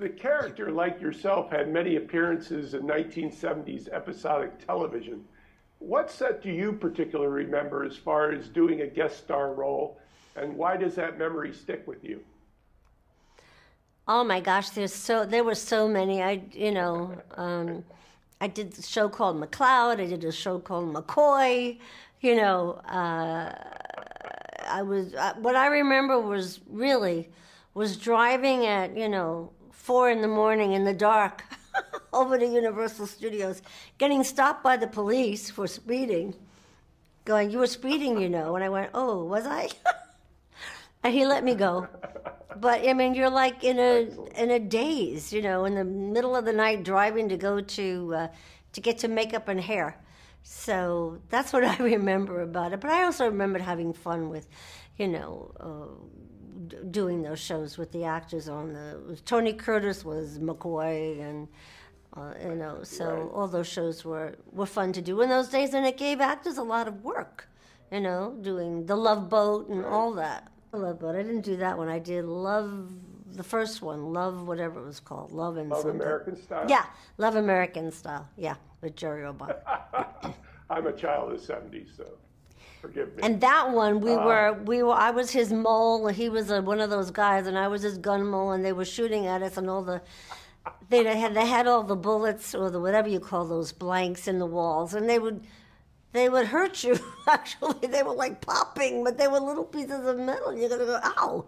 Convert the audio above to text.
The character, like yourself, had many appearances in 1970s episodic television. What set do you particularly remember as far as doing a guest star role, and why does that memory stick with you? Oh my gosh, there's so there were so many. I you know, um, I did a show called McCloud. I did a show called McCoy. You know, uh, I was uh, what I remember was really was driving at you know four in the morning in the dark over to Universal Studios, getting stopped by the police for speeding, going, "You were speeding, you know," and I went, "Oh, was I?" and he let me go. But I mean, you're like in a in a daze, you know, in the middle of the night driving to go to uh, to get to makeup and hair. So that's what I remember about it. But I also remembered having fun with, you know, uh, doing those shows with the actors on the. Tony Curtis was McCoy, and uh, you know, so right. all those shows were were fun to do in those days, and it gave actors a lot of work. You know, doing the Love Boat and right. all that. Love Boat. I didn't do that one. I did Love the first one, Love whatever it was called, Love and Love something. American Style. Yeah, Love American Style. Yeah, with Jerry Orbach. I'm a child of the '70s, so forgive me. And that one, we uh, were we were. I was his moll. He was a, one of those guys, and I was his gun moll. And they were shooting at us, and all the they had they had all the bullets or the whatever you call those blanks in the walls, and they would they would hurt you. Actually, they were like popping, but they were little pieces of metal. You're gonna go, ow!